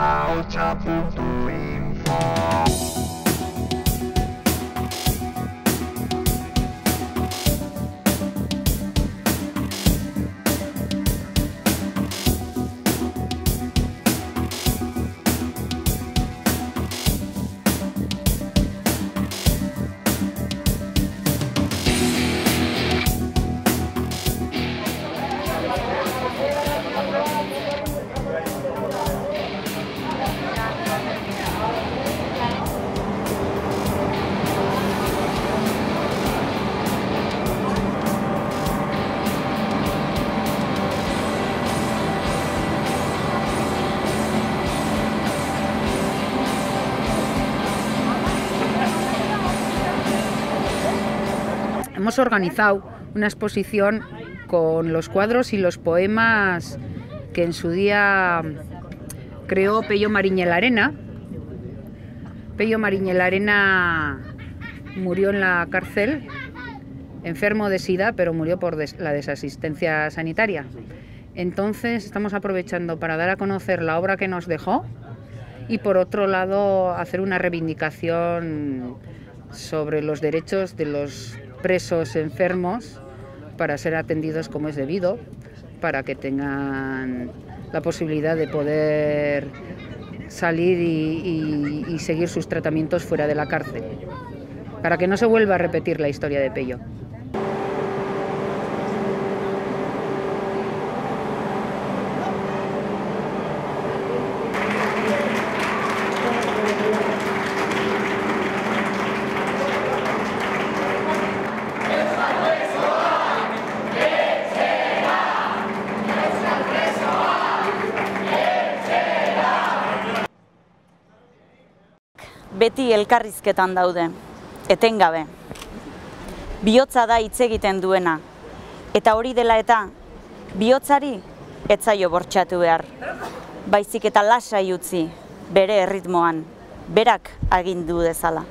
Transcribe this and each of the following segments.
out of the rainfall. Hemos organizado una exposición con los cuadros y los poemas que en su día creó Pello Mariñel Arena. Pello Mariñel Arena murió en la cárcel, enfermo de sida, pero murió por la desasistencia sanitaria. Entonces estamos aprovechando para dar a conocer la obra que nos dejó y por otro lado hacer una reivindicación sobre los derechos de los presos enfermos para ser atendidos como es debido, para que tengan la posibilidad de poder salir y, seguir sus tratamientos fuera de la cárcel, para que no se vuelva a repetir la historia de Pello. Beti elkarrizketan daude, etengabe. Biotza da hitz egiten duena, eta hori dela eta bihotzari etzaio bortxatu behar. Baizik eta lasai utzi, bere erritmoan, berak agindu dezala.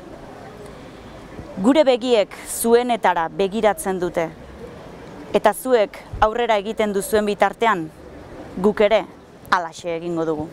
Gure begiek zuenetara begiratzen dute, eta zuek aurrera egiten duzuen bitartean, guk ere alaxe egingo dugu.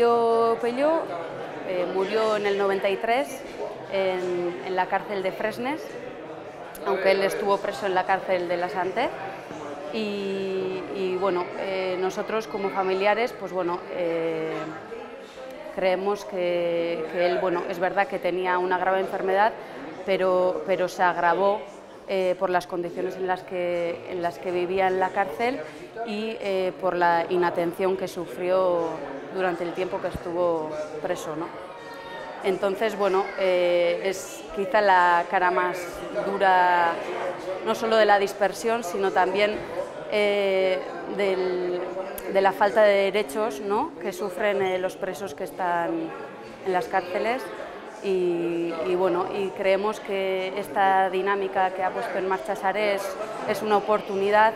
Pello eh, murió en el 93 en, la cárcel de Fresnes, aunque él estuvo preso en la cárcel de la Santé. Y, bueno, eh, nosotros como familiares, pues bueno, eh, creemos que, él, bueno, es verdad que tenía una grave enfermedad, pero, pero se agravó por las condiciones en las, que, en las que vivía en la cárcel y por la inatención que sufrió durante el tiempo que estuvo preso. ¿no? Entonces, bueno, eh, es quizá la cara más dura, no solo de la dispersión, sino también eh, de la falta de derechos ¿no? que sufren eh, los presos que están en las cárceles. Y, y, bueno, y creemos que esta dinámica que ha puesto en marcha Sarés es una oportunidad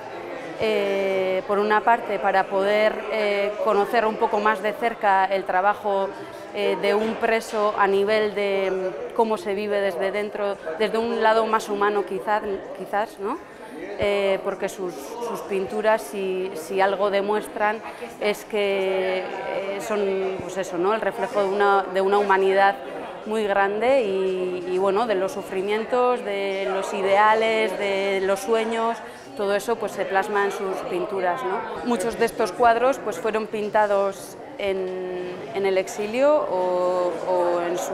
eh, por una parte para poder eh, conocer un poco más de cerca el trabajo eh, de un preso a nivel de mm, cómo se vive desde dentro, desde un lado más humano quizás, quizás ¿no? Porque sus, pinturas si, algo demuestran es que son pues eso, ¿no? el reflejo de una humanidad muy grande y, bueno, de los sufrimientos, de los ideales, de los sueños, todo eso pues se plasma en sus pinturas. ¿no? Muchos de estos cuadros pues fueron pintados en, en el exilio o, o en su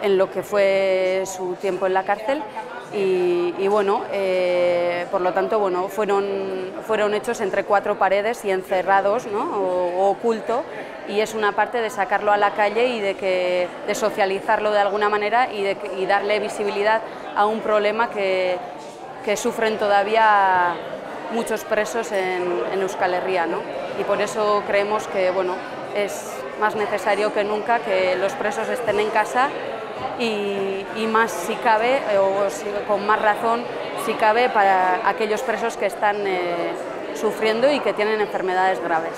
en lo que fue su tiempo en la cárcel y, bueno, eh, por lo tanto, bueno, fueron, fueron hechos entre cuatro paredes y encerrados ¿no? o, oculto y es una parte de sacarlo a la calle y de, que, socializarlo de alguna manera y, darle visibilidad a un problema que, que sufren todavía muchos presos en, en Euskal Herria. ¿no? Y por eso creemos que bueno, es más necesario que nunca que los presos estén en casa y, más si cabe, o con más razón si cabe para aquellos presos que están eh, sufriendo y que tienen enfermedades graves.